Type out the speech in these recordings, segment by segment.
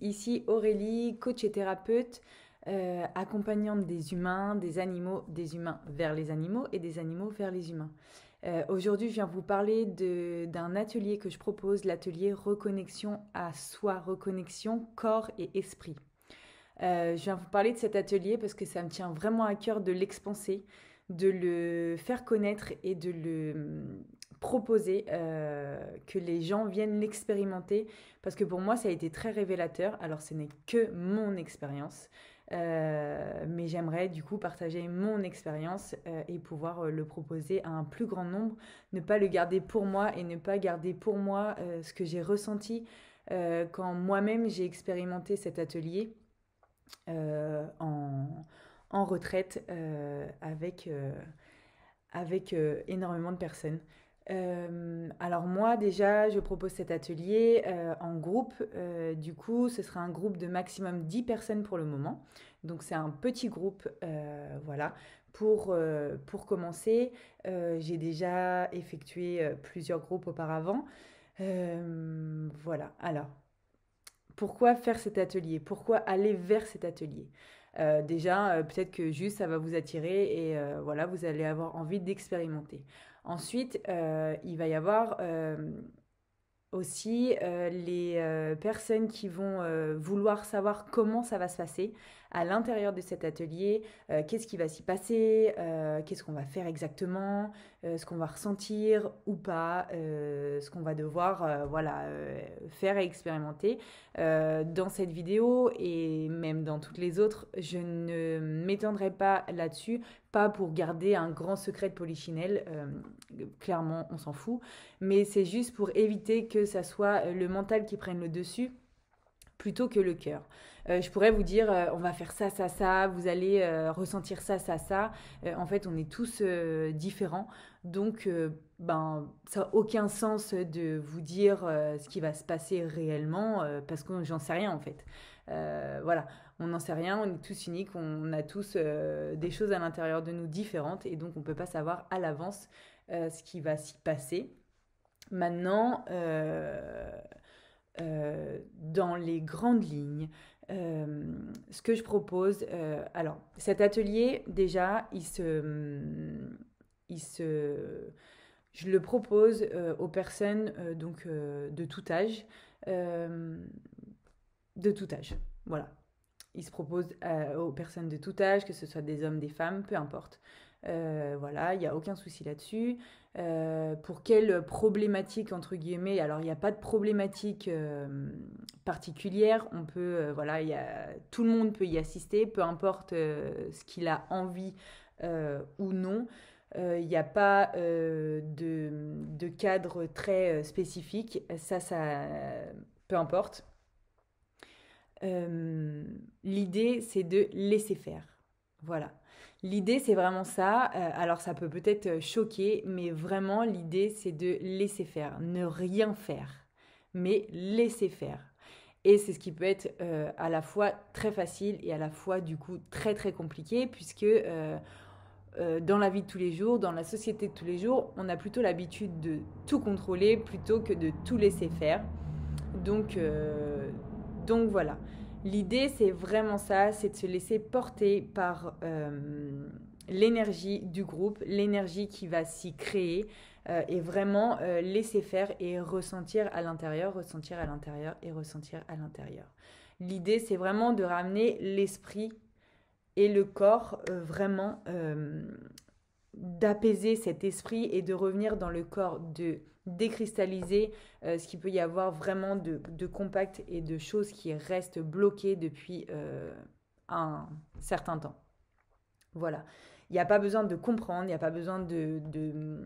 ici Aurélie, coach et thérapeute, euh, accompagnante des humains, des animaux, des humains vers les animaux et des animaux vers les humains. Euh, aujourd'hui, je viens vous parler d'un atelier que je propose, l'atelier reconnexion à soi, reconnexion corps et esprit. Euh, je viens vous parler de cet atelier parce que ça me tient vraiment à cœur de l'expanser, de le faire connaître et de le proposer, euh, que les gens viennent l'expérimenter, parce que pour moi, ça a été très révélateur. Alors, ce n'est que mon expérience, euh, mais j'aimerais du coup partager mon expérience euh, et pouvoir le proposer à un plus grand nombre, ne pas le garder pour moi et ne pas garder pour moi ce que j'ai ressenti quand moi-même j'ai expérimenté cet atelier en, en, retraite avec, avec énormément de personnes. Euh, alors moi déjà, je propose cet atelier euh, en groupe. Euh, du coup, ce sera un groupe de maximum 10 personnes pour le moment. Donc c'est un petit groupe, voilà. Pour, pour commencer, j'ai déjà effectué plusieurs groupes auparavant. voilà. Alors, pourquoi faire cet atelier? Pourquoi aller vers cet atelier? Déjà, peut-être que juste ça va vous attirer et voilà, vous allez avoir envie d'expérimenter. Ensuite, euh, il va y avoir euh, aussi euh, les personnes qui vont vouloir savoir comment ça va se passer à l'intérieur de cet atelier, qu'est-ce qui va s'y passer, qu'est-ce qu'on va faire exactement, ce qu'on va ressentir ou pas, ce qu'on va devoir voilà, faire et expérimenter. dans cette vidéo et même dans toutes les autres, je ne m'étendrai pas là-dessus pas pour garder un grand secret de polichinelle, euh, clairement on s'en fout, mais c'est juste pour éviter que ça soit le mental qui prenne le dessus plutôt que le cœur. Euh, je pourrais vous dire, euh, on va faire ça, ça, ça, vous allez ressentir ça, ça, ça. en fait, on est tous différents. Donc, ben, ça n'a aucun sens de vous dire ce qui va se passer réellement, parce que j'en sais rien en fait. Voilà, on n'en sait rien, on est tous uniques, on a tous euh, des choses à l'intérieur de nous différentes et donc on ne peut pas savoir à l'avance euh, ce qui va s'y passer. Maintenant, euh, dans les grandes lignes, ce que je propose, alors cet atelier déjà, il se, il se, je le propose aux personnes donc de tout âge, de tout âge, voilà il se propose euh, aux personnes de tout âge, que ce soit des hommes, des femmes, peu importe. Euh, voilà, il n'y a aucun souci là-dessus. Euh, pour quelle problématique, entre guillemets, alors il n'y a pas de problématique particulière, on peut, voilà, tout le monde peut y assister, peu importe ce qu'il a envie ou non. Il n'y a pas de, cadre très spécifique, ça, ça, peu importe. Euh, l'idée, c'est de laisser faire. Voilà. L'idée, c'est vraiment ça. Euh, alors, ça peut peut-être choquer, mais vraiment, l'idée, c'est de laisser faire. Ne rien faire, mais laisser faire. Et c'est ce qui peut être euh, à la fois très facile et à la fois, du coup, très, très compliqué, puisque dans la vie de tous les jours, dans la société de tous les jours, on a plutôt l'habitude de tout contrôler plutôt que de tout laisser faire. Donc, donc voilà, l'idée c'est vraiment ça, c'est de se laisser porter par euh, l'énergie du groupe, l'énergie qui va s'y créer euh, et vraiment euh, laisser faire et ressentir à l'intérieur, ressentir à l'intérieur et ressentir à l'intérieur. L'idée c'est vraiment de ramener l'esprit et le corps vraiment d'apaiser cet esprit et de revenir dans le corps, de décristalliser euh, ce qu'il peut y avoir vraiment de, compact et de choses qui restent bloquées depuis euh, un certain temps. Voilà. Il n'y a pas besoin de comprendre, il n'y a pas besoin de, de,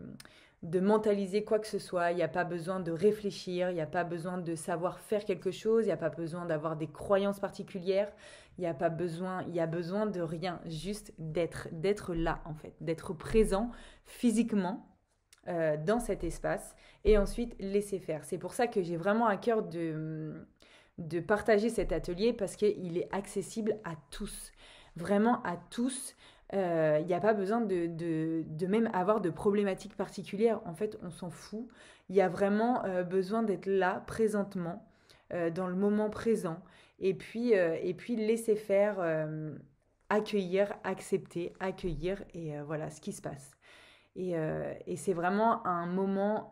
mentaliser quoi que ce soit, il n'y a pas besoin de réfléchir, il n'y a pas besoin de savoir faire quelque chose, il n'y a pas besoin d'avoir des croyances particulières, il n'y a pas besoin, il y a besoin de rien, juste d'être, d'être là en fait, d'être présent physiquement euh, dans cet espace et ensuite laisser faire. C'est pour ça que j'ai vraiment à cœur de, de partager cet atelier parce qu'il est accessible à tous, vraiment à tous. Euh, il n'y a pas besoin de, de, même avoir de problématiques particulières. En fait, on s'en fout. Il y a vraiment euh, besoin d'être là présentement dans le moment présent, et puis, et puis laisser faire, accueillir, accepter, accueillir, et voilà ce qui se passe. Et, et c'est vraiment un moment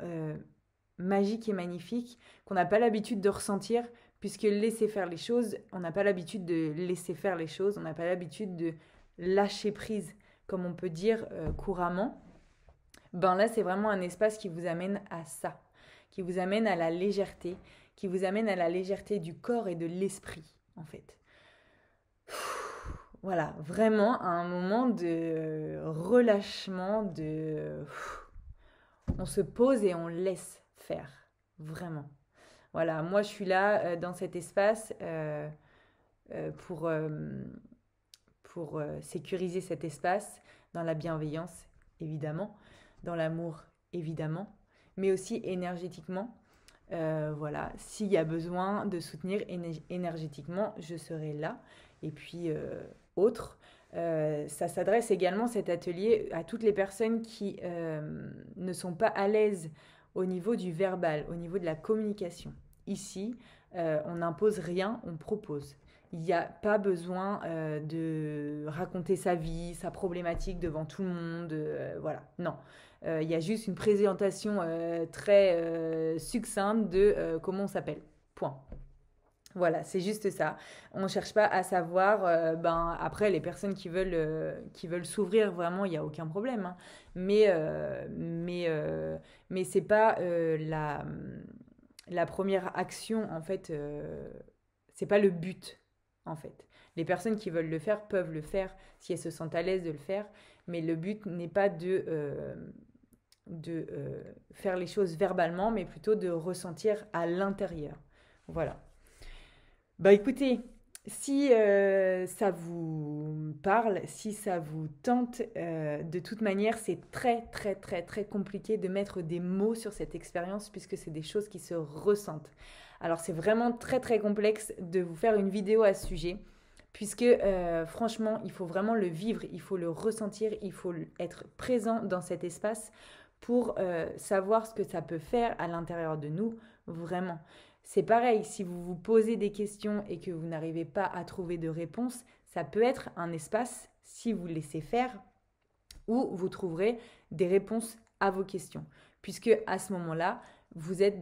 magique et magnifique qu'on n'a pas l'habitude de ressentir, puisque laisser faire les choses, on n'a pas l'habitude de laisser faire les choses, on n'a pas l'habitude de lâcher prise, comme on peut dire euh, couramment. Ben là, c'est vraiment un espace qui vous amène à ça, qui vous amène à la légèreté, qui vous amène à la légèreté du corps et de l'esprit, en fait. Voilà, vraiment un moment de relâchement, de... On se pose et on laisse faire, vraiment. Voilà, moi je suis là euh, dans cet espace euh, euh, pour, pour sécuriser cet espace dans la bienveillance, évidemment, dans l'amour, évidemment, mais aussi énergétiquement. voilà, s'il y a besoin de soutenir énergétiquement, je serai là. Et puis, autre, ça s'adresse également, cet atelier, à toutes les personnes qui ne sont pas à l'aise au niveau du verbal, au niveau de la communication. Ici, euh, on n'impose rien, on propose. Il n'y a pas besoin euh, de raconter sa vie, sa problématique devant tout le monde. Euh, voilà, non. Il y a juste une présentation très succincte de comment on s'appelle. Point. Voilà, c'est juste ça. On ne cherche pas à savoir. ben après, les personnes qui veulent qui veulent s'ouvrir vraiment, il n'y a aucun problème. Hein. Mais mais mais c'est pas la la première action, en fait, euh, c'est pas le but, en fait. Les personnes qui veulent le faire peuvent le faire si elles se sentent à l'aise de le faire, mais le but n'est pas de, euh, euh, faire les choses verbalement, mais plutôt de ressentir à l'intérieur. Voilà. Bah écoutez, si euh, ça vous parle, si ça vous tente, de toute manière, c'est très très très très compliqué de mettre des mots sur cette expérience puisque c'est des choses qui se ressentent. Alors c'est vraiment très très complexe de vous faire une vidéo à ce sujet puisque euh, franchement, il faut vraiment le vivre, il faut le ressentir, il faut être présent dans cet espace pour savoir ce que ça peut faire à l'intérieur de nous, vraiment. C'est pareil, si vous vous posez des questions et que vous n'arrivez pas à trouver de réponse, ça peut être un espace, si vous laissez faire, où vous trouverez des réponses à vos questions. Puisque à ce moment-là, vous êtes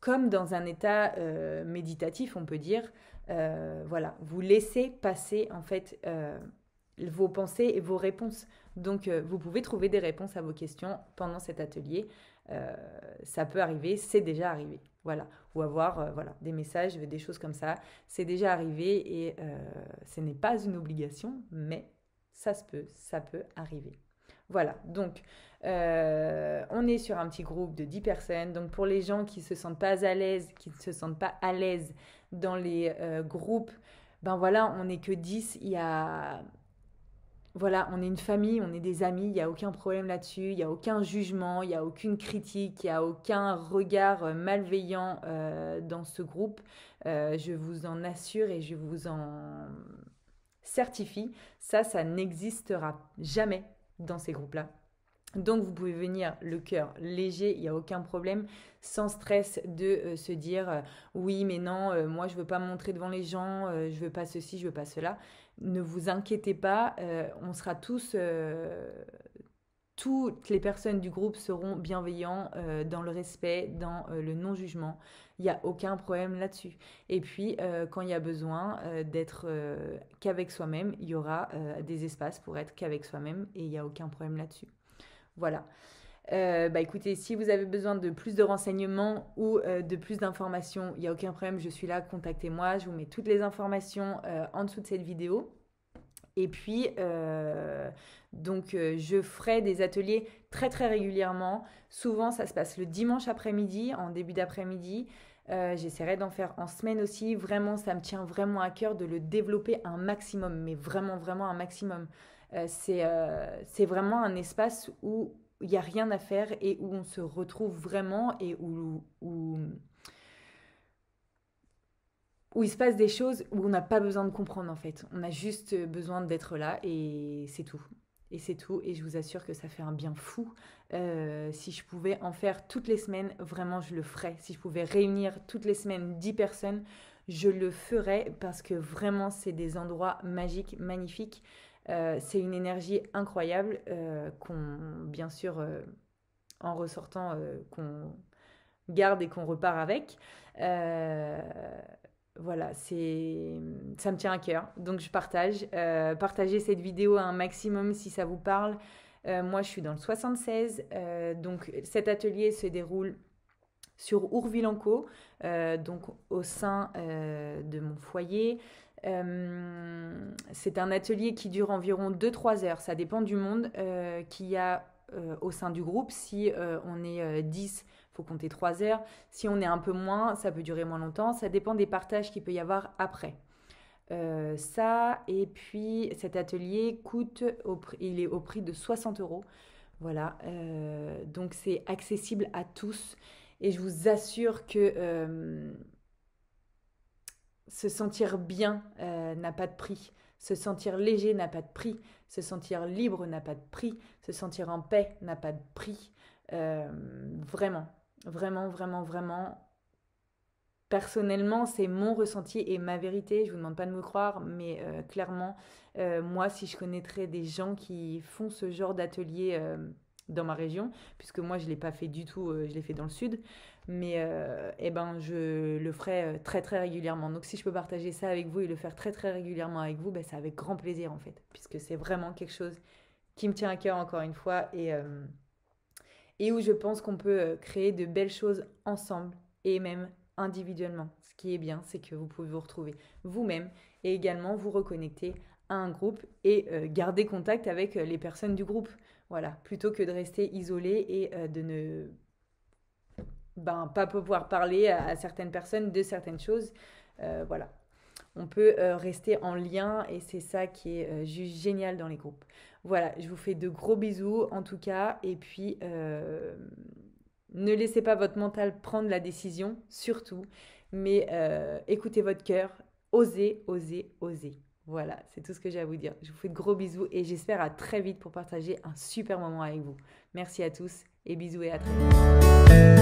comme dans un état euh, méditatif, on peut dire. Euh, voilà, vous laissez passer en fait euh, vos pensées et vos réponses. Donc, vous pouvez trouver des réponses à vos questions pendant cet atelier. ça peut arriver, c'est déjà arrivé. Voilà. Ou avoir voilà, des messages, des choses comme ça. C'est déjà arrivé et ce n'est pas une obligation, mais ça se peut, ça peut arriver. Voilà, donc euh, on est sur un petit groupe de 10 personnes. Donc pour les gens qui ne se sentent pas à l'aise, qui ne se sentent pas à l'aise dans les groupes, ben voilà, on n'est que 10. Il y a voilà, on est une famille, on est des amis, il n'y a aucun problème là-dessus, il n'y a aucun jugement, il n'y a aucune critique, il n'y a aucun regard euh, malveillant euh, dans ce groupe. Euh, je vous en assure et je vous en certifie, ça, ça n'existera jamais dans ces groupes-là. Donc vous pouvez venir le cœur léger, il n'y a aucun problème, sans stress de se dire oui mais non, moi je veux pas montrer devant les gens, je veux pas ceci, je veux pas cela ne vous inquiétez pas, euh, on sera tous, euh, toutes les personnes du groupe seront bienveillants euh, dans le respect, dans le non-jugement. Il n'y a aucun problème là-dessus. Et puis, quand il y a besoin d'être qu'avec soi-même, il y aura des espaces pour être qu'avec soi-même et il n'y a aucun problème là-dessus. Voilà. Euh, bah écoutez, si vous avez besoin de plus de renseignements ou euh, de plus d'informations, il n'y a aucun problème, je suis là, contactez-moi, je vous mets toutes les informations euh, en dessous de cette vidéo. Et puis, donc, je ferai des ateliers très très régulièrement. Souvent, ça se passe le dimanche après-midi, en début d'après-midi. J'essaierai d'en faire en semaine aussi. Vraiment, ça me tient vraiment à cœur de le développer un maximum, mais vraiment, vraiment un maximum. C'est vraiment un espace où il n'y a rien à faire et où on se retrouve vraiment et où, où il se passe des choses où on n'a pas besoin de comprendre en fait. On a juste besoin d'être là et c'est tout. Et c'est tout. Et je vous assure que ça fait un bien fou. Euh, si je pouvais en faire toutes les semaines, vraiment, je le ferais. Si je pouvais réunir toutes les semaines 10 personnes, je le ferais parce que vraiment, c'est des endroits magiques, magnifiques. Euh, c'est une énergie incroyable euh, qu'on, bien sûr, en ressortant, qu'on garde et qu'on repart avec voilà, c'est ça me tient à cœur. Donc je partage. Euh, partagez cette vidéo un maximum si ça vous parle. Euh, moi, je suis dans le 76. Euh, donc cet atelier se déroule sur Ourvillanco, donc au sein de mon foyer. c'est un atelier qui dure environ 2-3 heures. Ça dépend du monde qu'il y a au sein du groupe. Si on est 10 faut compter 3 heures. Si on est un peu moins, ça peut durer moins longtemps. Ça dépend des partages qu'il peut y avoir après. Euh, ça, et puis cet atelier coûte, au, il est au prix de 60 euros. Voilà, euh, donc c'est accessible à tous. Et je vous assure que euh, se sentir bien n'a pas de prix. Se sentir léger n'a pas de prix. Se sentir libre n'a pas de prix. Se sentir en paix n'a pas de prix. vraiment, Vraiment, vraiment, vraiment. Personnellement, c'est mon ressenti et ma vérité. Je vous demande pas de me croire, mais euh, clairement, euh, moi, si je connaîtrais des gens qui font ce genre d'atelier euh, dans ma région, puisque moi, je ne l'ai pas fait du tout, je l'ai fait dans le sud, mais eh ben, je le ferai très, très régulièrement. Donc, si je peux partager ça avec vous et le faire très, très régulièrement avec vous, ben, c'est avec grand plaisir, en fait, puisque c'est vraiment quelque chose qui me tient à cœur, encore une fois, et et où je pense qu'on peut euh, créer de belles choses ensemble et même individuellement. Ce qui est bien, c'est que vous pouvez vous retrouver vous-même et également vous reconnecter à un groupe et euh, garder contact avec euh, les personnes du groupe. Voilà, plutôt que de rester isolé et de ne ben, pas pouvoir parler à, certaines personnes de certaines choses. voilà, on peut rester en lien et c'est ça qui est juste génial dans les groupes. Voilà, je vous fais de gros bisous en tout cas. Et puis, euh, ne laissez pas votre mental prendre la décision, surtout. Mais euh, écoutez votre cœur. Osez, osez, osez. Voilà, c'est tout ce que j'ai à vous dire. Je vous fais de gros bisous et j'espère à très vite pour partager un super moment avec vous. Merci à tous et bisous et à très vite.